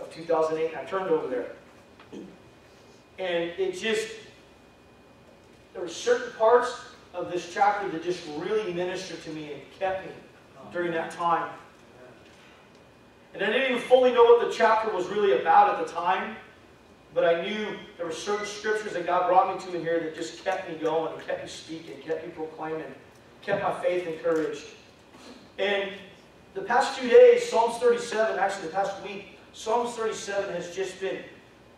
of 2008. And I turned over there. And it just, there were certain parts of this chapter that just really ministered to me and kept me during that time. And I didn't even fully know what the chapter was really about at the time, but I knew there were certain scriptures that God brought me to in here that just kept me going, and kept me speaking, kept me proclaiming, kept my faith encouraged. And the past two days, Psalms 37, actually the past week, Psalms 37 has just been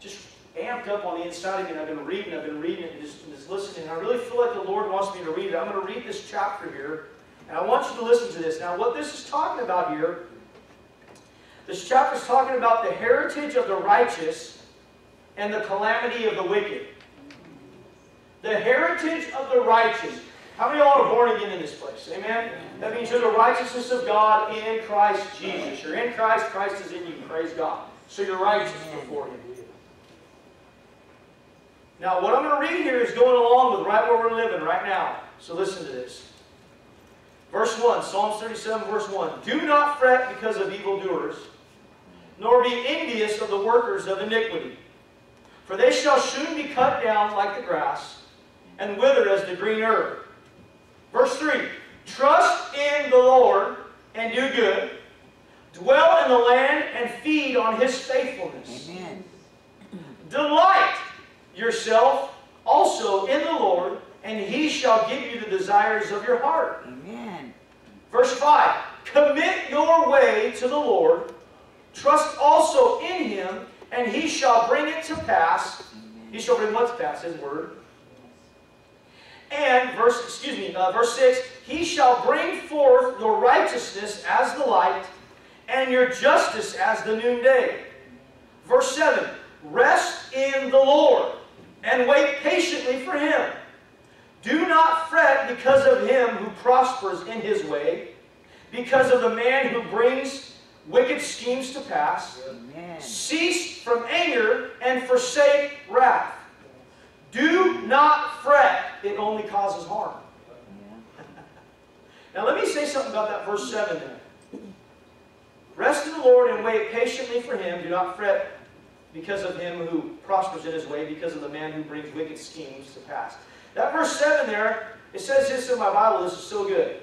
just amped up on the inside of me. And I've been reading, I've been reading and just, and just listening. And I really feel like the Lord wants me to read it. I'm going to read this chapter here, and I want you to listen to this. Now, what this is talking about here this chapter is talking about the heritage of the righteous and the calamity of the wicked. The heritage of the righteous. How many of y'all are born again in this place? Amen? That means you're the righteousness of God in Christ Jesus. You're in Christ, Christ is in you. Praise God. So you're righteous before Him. Now, what I'm going to read here is going along with right where we're living right now. So listen to this. Verse 1, Psalms 37, verse 1. Do not fret because of evildoers, nor be envious of the workers of iniquity. For they shall soon be cut down like the grass, and wither as the green herb. Verse 3. Trust in the Lord, and do good. Dwell in the land, and feed on His faithfulness. Amen. Delight yourself also in the Lord, and He shall give you the desires of your heart. Amen. Verse 5 Commit your way to the Lord, trust also in Him, and He shall bring it to pass. He shall bring what to pass? His word. And verse, excuse me, uh, verse 6, He shall bring forth your righteousness as the light, and your justice as the noonday. Verse 7, Rest in the Lord, and wait patiently for him. Do not fret because of him who prospers in his way, because of the man who brings wicked schemes to pass. Amen. Cease from anger and forsake wrath. Do not fret, it only causes harm. Yeah. <laughs> Now let me say something about that verse 7 there. Rest in the Lord and wait patiently for him. Do not fret because of him who prospers in his way, because of the man who brings wicked schemes to pass. That verse 7 there, it says this in my Bible, this is so good.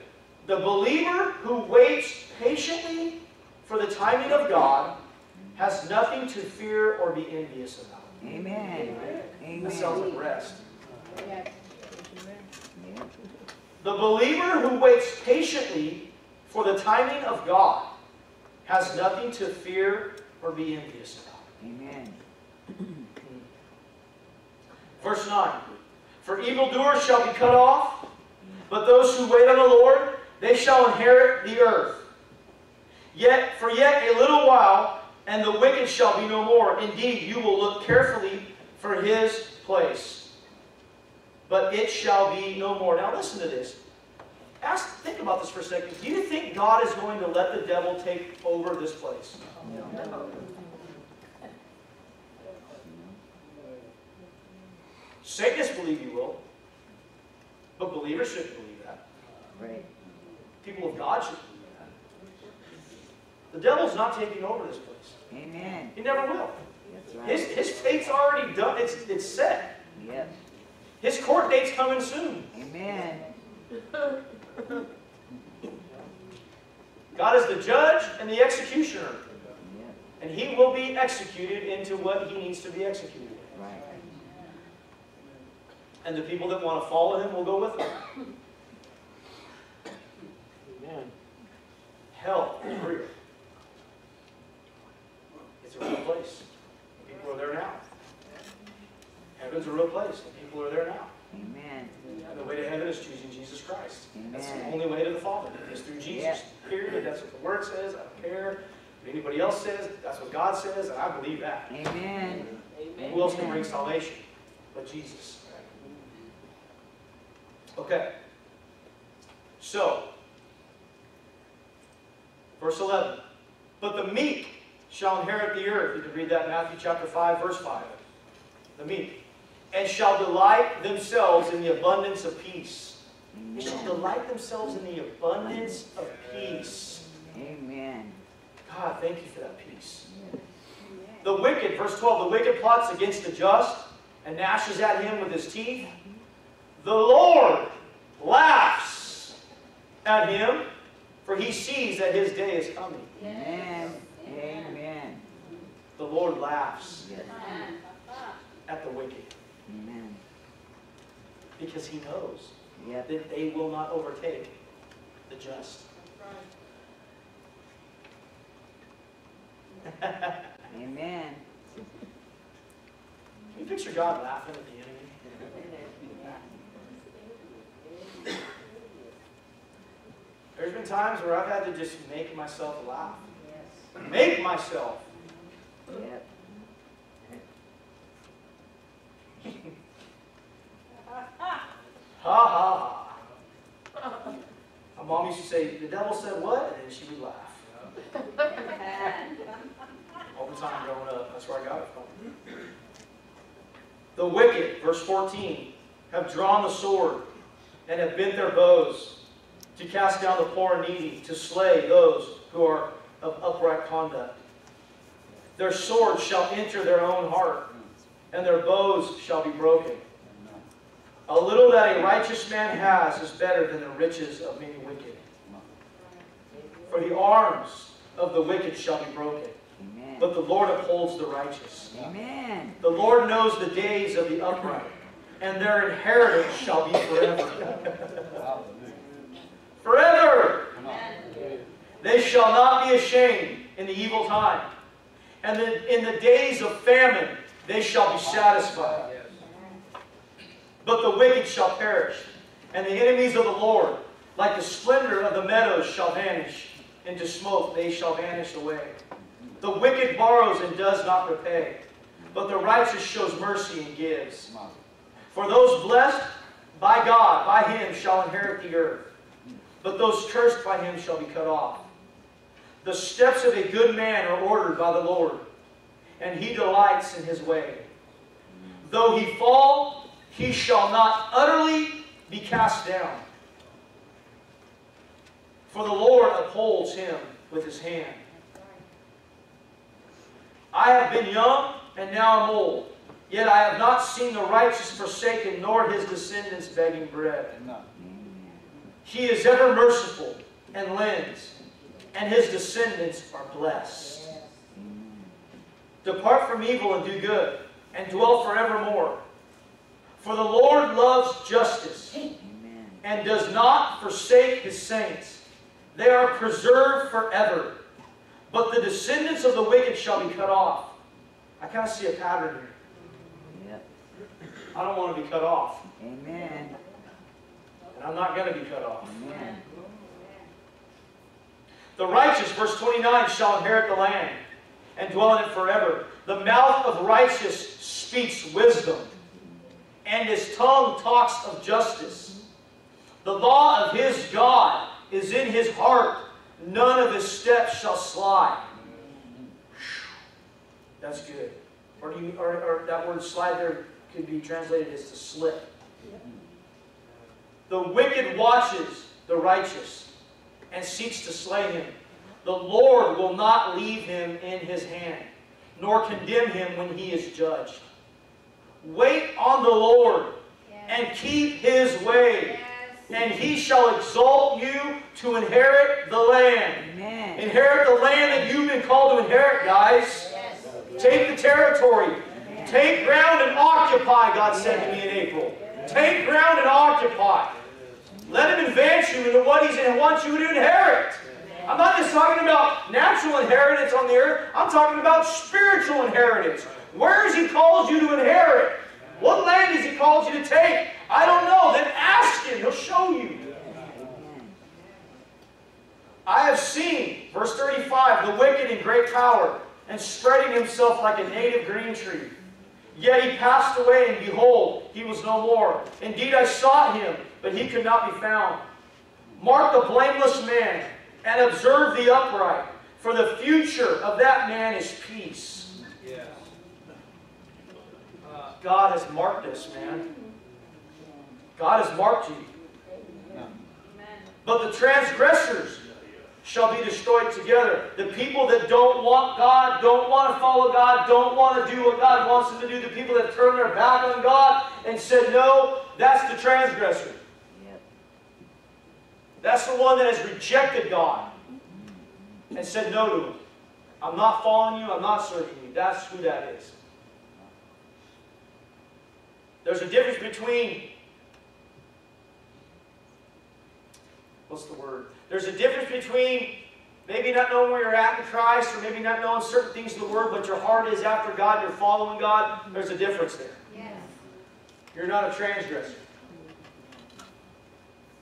The believer who waits patiently for the timing of God has nothing to fear or be envious about. Amen. That sounds Amen. like rest. Yeah. The believer who waits patiently for the timing of God has nothing to fear or be envious about. Amen. <clears throat> Verse 9 For evildoers shall be cut off, but those who wait on the Lord, they shall inherit the earth. Yet, for yet a little while, and the wicked shall be no more. Indeed, you will look carefully for his place, but it shall be no more. Now, listen to this. Ask, think about this for a second. Do you think God is going to let the devil take over this place? Satanists believe he will, but believers shouldn't believe that. Right. People of God should. The devil's not taking over this place. Amen. He never will. That's right. His, his fate's already done. It's, it's set. Yes. His court date's coming soon. Amen. God is the judge and the executioner. Yep. And he will be executed into what he needs to be executed. Right. And the people that want to follow him will go with him. Amen. Hell is real. A real place. People are there now. Heaven's a real place. And people are there now. Amen. And the way to heaven is choosing Jesus Christ. That's the only way to the Father. Is through Jesus. Period. That's what the Word says. I don't care what anybody else says. That's what God says, and I believe that. Amen. Who else can bring salvation but Jesus? Okay. So, verse 11. But the meek shall inherit the earth. You can read that in Matthew chapter 5, verse 5. The meek. And shall delight themselves in the abundance of peace. They shall delight themselves in the abundance of peace. Amen. God, thank you for that peace. The wicked, verse 12, the wicked plots against the just and gnashes at him with his teeth. The Lord laughs at him, for he sees that his day is coming. Amen. Amen. The Lord laughs Yes. at the wicked Amen. because he knows Yep. that they will not overtake the just. Amen. Can you picture God laughing at the enemy? There's been times where I've had to just make myself laugh. Yes. Make myself. Yep. Ha ha. My mom used to say, the devil said what? And she would laugh. All the time growing up. That's where I got it from. The wicked, verse 14, have drawn the sword and have bent their bows to cast down the poor and needy, to slay those who are of upright conduct. Their swords shall enter their own heart, and their bows shall be broken. A little that a righteous man has is better than the riches of many wicked. For the arms of the wicked shall be broken, Amen. but the Lord upholds the righteous. Amen. The Lord knows the days of the upright, and their inheritance shall be forever. forever! They shall not be ashamed in the evil time, and the, in the days of famine they shall be satisfied. But the wicked shall perish, and the enemies of the Lord, like the splendor of the meadows, shall vanish. Into smoke they shall vanish away. The wicked borrows and does not repay, but the righteous shows mercy and gives. For those blessed by God, by him shall inherit the earth, but those cursed by him shall be cut off. The steps of a good man are ordered by the Lord, and he delights in his way. Though he fall, he shall not utterly be cast down. For the Lord upholds him with his hand. I have been young, and now I'm old. Yet I have not seen the righteous forsaken, nor his descendants begging bread. He is ever merciful and lends, and his descendants are blessed. Depart from evil and do good, and dwell forevermore. For the Lord loves justice, Amen. and does not forsake his saints. They are preserved forever. But the descendants of the wicked shall be cut off. I kind of see a pattern here. Yep. I don't want to be cut off. Amen. And I'm not going to be cut off. Amen. The righteous, verse 29, shall inherit the land and dwell in it forever. The mouth of righteous speaks wisdom, and his tongue talks of justice. The law of his God is in his heart. None of his steps shall slide. That's good. Or, do you, or, or that word slide there could be translated as to slip. The wicked watches the righteous and seeks to slay him. The Lord will not leave him in his hand, nor condemn him when he is judged. Wait on the Lord and keep his way, and he shall exalt you to inherit the land. Amen. Inherit the land that you've been called to inherit, guys. Take the territory. Take ground and occupy, God said to me in April. Take ground and occupy. Let him advance you into what he wants you to inherit. I'm not just talking about natural inheritance on the earth. I'm talking about spiritual inheritance. Where has he called you to inherit? What land has he called you to take? I don't know. Then ask him. He'll show you. I have seen, verse 35, the wicked in great power, and spreading himself like a native green tree. Yet he passed away, and behold, he was no more. Indeed, I sought him, but he could not be found. Mark the blameless man, and observe the upright, for the future of that man is peace. Yes. God has marked us, man. God has marked you. But the transgressors shall be destroyed together. The people that don't want God, don't want to follow God, don't want to do what God wants them to do, the people that turn their back on God and said no, that's the transgressor. Yep. That's the one that has rejected God and said no to Him. I'm not following you, I'm not serving you. That's who that is. There's a difference between, what's the word? There's a difference between maybe not knowing where you're at in Christ or maybe not knowing certain things of the Word, but your heart is after God, and you're following God. There's a difference there. Yes. You're not a transgressor.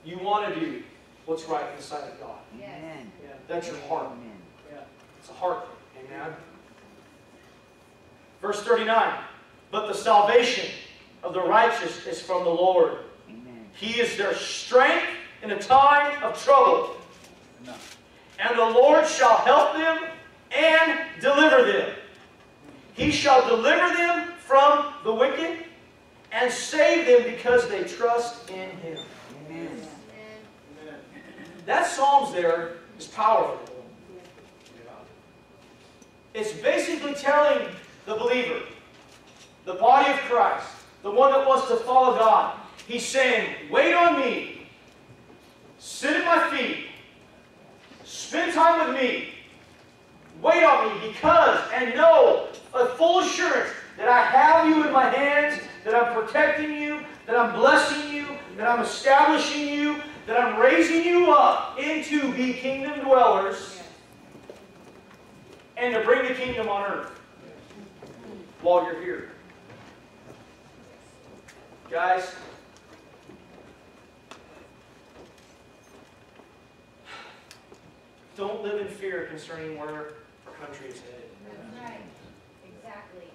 You want to do what's right in the sight of God. Yes. Amen. That's your heart. Amen. It's a heart thing. Amen. Verse 39. But the salvation of the righteous is from the Lord. Amen. He is their strength in a time of trouble. And the Lord shall help them and deliver them. He shall deliver them from the wicked and save them because they trust in Him. Amen. That Psalms there is powerful. It's basically telling the believer, the body of Christ, the one that wants to follow God, he's saying, wait on me, sit at my feet, spend time with me, wait on me because, and know, a full assurance that I have you in my hands, that I'm protecting you, that I'm blessing you, that I'm establishing you, that I'm raising you up into be kingdom dwellers and to bring the kingdom on earth while you're here. Guys, don't live in fear concerning where our country is headed. That's right. Exactly.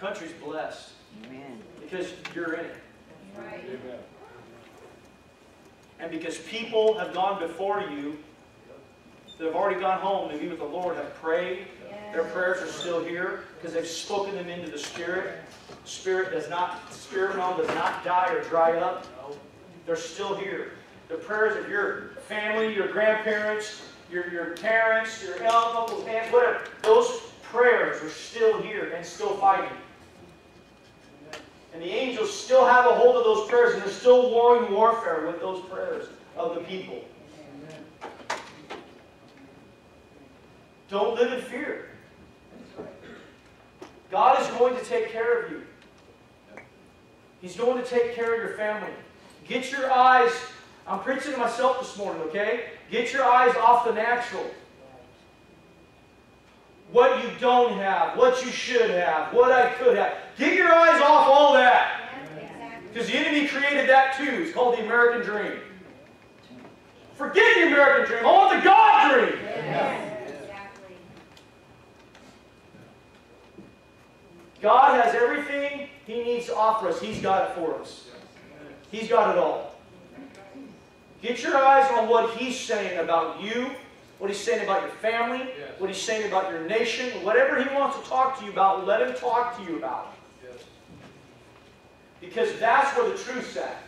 Country's blessed Amen. because you're in it. Right. And because people have gone before you that have already gone home to be with the Lord have prayed. Their prayers are still here because they've spoken them into the Spirit. Spirit does not, Spirit realm does not die or dry up. They're still here. The prayers of your family, your grandparents, your, your parents, your aunts, uncles, aunts, whatever, those prayers are still here and still fighting. And the angels still have a hold of those prayers, and they're still warring warfare with those prayers of the people. Don't live in fear. God is going to take care of you. He's going to take care of your family. Get your eyes, I'm preaching to myself this morning, okay? Get your eyes off the natural. What you don't have, what you should have, what I could have. Get your eyes off all that. Because the enemy created that too. It's called the American dream. Forget the American dream. I want the God dream. Exactly. God has everything He needs to offer us. He's got it for us. He's got it all. Get your eyes on what He's saying about you, what He's saying about your family, what He's saying about your nation. Whatever He wants to talk to you about, let Him talk to you about. it, Because that's where the truth's at.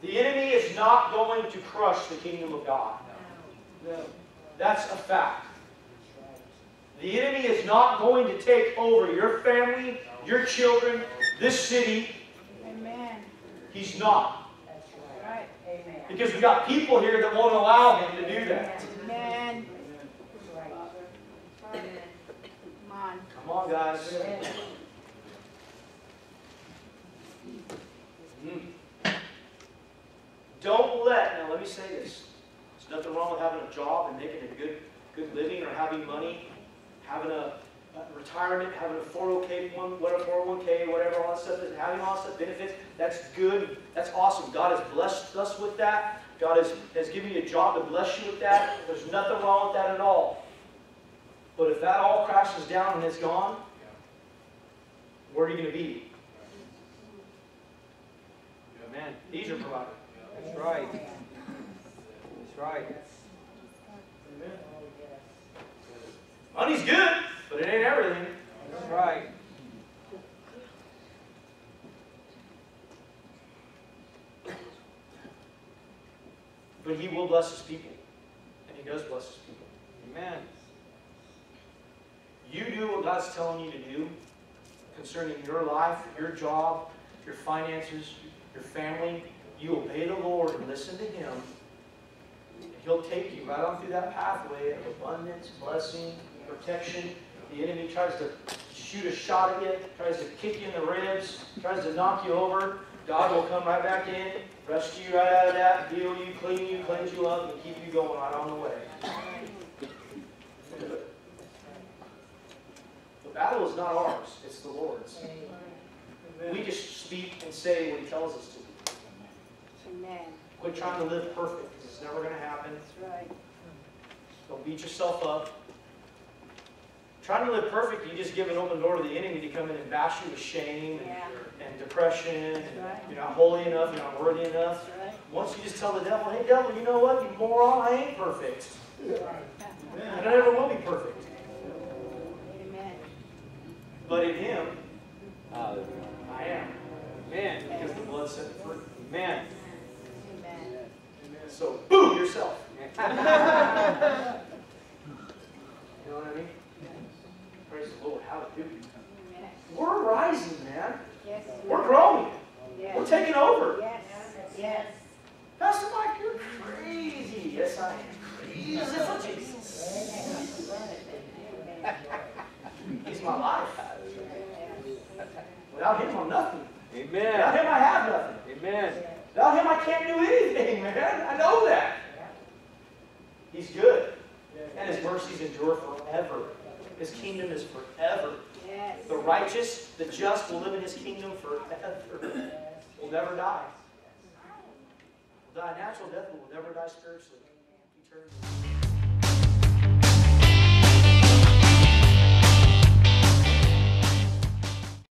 The enemy is not going to crush the kingdom of God. No, That's a fact. The enemy is not going to take over your family, your children, this city. Amen. He's not. Right. Amen. Because we've got people here that won't allow him to do that. Amen. Come on. Come on, guys. Mm. Don't let, now let me say this. There's nothing wrong with having a job and making a good, good living or having money, having a, a retirement, having a 401k, one, whatever, 401k, whatever, all that stuff, is having all that stuff, benefits. That's good. That's awesome. God has blessed us with that. God has, has given you a job to bless you with that. There's nothing wrong with that at all. But if that all crashes down and it's gone, where are you going to be? Amen. These are provider. That's right. That's right. Amen. Money's good, but it ain't everything. That's right. But He will bless His people. And He does bless His people. Amen. You do what God's telling you to do concerning your life, your job, your finances, your family. You obey the Lord and listen to Him. And He'll take you right on through that pathway of abundance, blessing, protection. The enemy tries to shoot a shot at you, tries to kick you in the ribs, tries to knock you over. God will come right back in, rescue you right out of that, heal you, clean you, cleanse you up, and keep you going right on the way. The battle is not ours, it's the Lord's. We just speak and say what He tells us to. Amen. Quit trying to live perfect, because it's never going to happen. That's right. Don't beat yourself up. Trying to live perfect, you just give an open door to the enemy to come in and bash you with shame and, Yeah. and depression. And Right. you're not holy enough, you're not worthy enough. Right. Once you just tell the devil, hey, devil, you know what? You moron, I ain't perfect. And I never will be perfect. Amen. But in Him, Hallelujah. I am. Man, Because the blood set me free. Man. Amen. So, boom, yourself. <laughs> You know what I mean? Praise the Lord. Hallelujah. Amen. We're rising, man. Yes. We're growing. Yes. We're taking over. Yes. Yes. Pastor Mike, you're crazy. Yes, I am crazy for Jesus. <laughs> He's my life. Without him, I'm nothing. Amen. Without him, I have nothing. Amen. Without him, I can't do anything, <laughs> man. I know that. He's good. And his mercies endure forever. His kingdom is forever. Yes. The righteous, the just will live in his kingdom forever. Will never die. Will die a natural death, but will never die spiritually. Eternity.